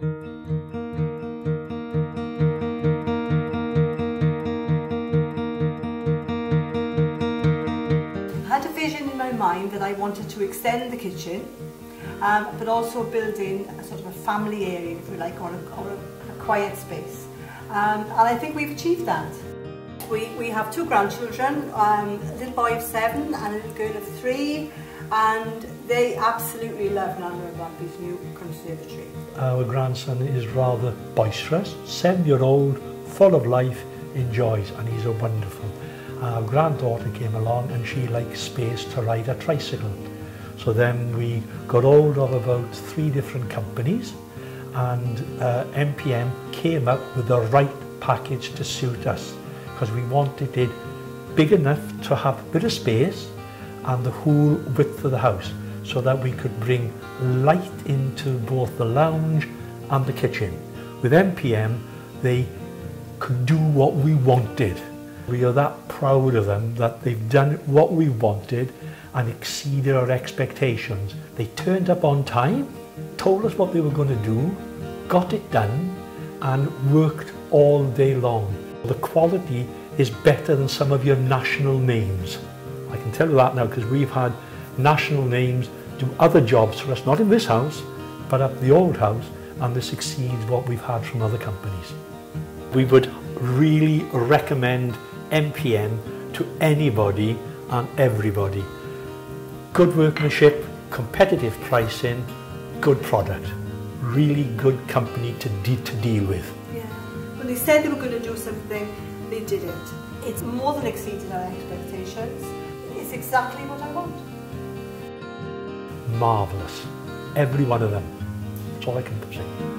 I had a vision in my mind that I wanted to extend the kitchen um, but also build in a sort of a family area if you like or a, or a, a quiet space um, and I think we've achieved that. We, we have two grandchildren, um, a little boy of seven and a little girl of three and they absolutely love Nana and Bampi's new conservatory. Our grandson is rather boisterous, seven-year-old, full of life, enjoys, and he's a wonderful. Our granddaughter came along and she likes space to ride a tricycle. So then we got hold of about three different companies and uh, MPN came up with the right package to suit us because we wanted it big enough to have a bit of space and the whole width of the house so that we could bring light into both the lounge and the kitchen. With MPN, they could do what we wanted. We are that proud of them that they've done what we wanted and exceeded our expectations. They turned up on time, told us what they were going to do, got it done and worked all day long. The quality is better than some of your national names. I can tell you that now because we've had national names do other jobs for us, not in this house, but at the old house, and this exceeds what we've had from other companies. We would really recommend MPN to anybody and everybody. Good workmanship, competitive pricing, good product. Really good company to, de to deal with. Yeah. When they said they were going to do something, they did it. It's more than exceeded our expectations. Exactly what I want. Marvellous. Every one of them. That's all I can say.